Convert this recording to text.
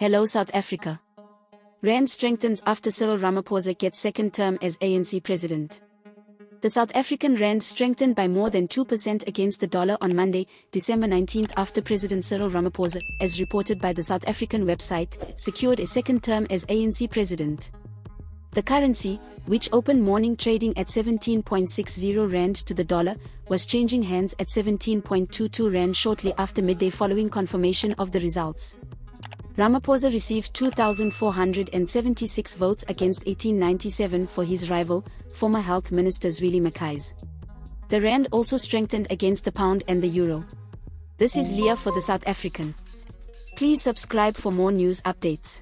Hello South Africa. Rand strengthens after Cyril Ramaphosa gets second term as ANC president. The South African rand strengthened by more than 2% against the dollar on Monday, December 19 after President Cyril Ramaphosa, as reported by the South African website, secured a second term as ANC president. The currency, which opened morning trading at 17.60 rand to the dollar, was changing hands at 17.22 rand shortly after midday following confirmation of the results. Ramaphosa received 2,476 votes against 1897 for his rival, former Health Minister Zweli Mkhize. The rand also strengthened against the pound and the euro. This is Leah for the South African. Please subscribe for more news updates.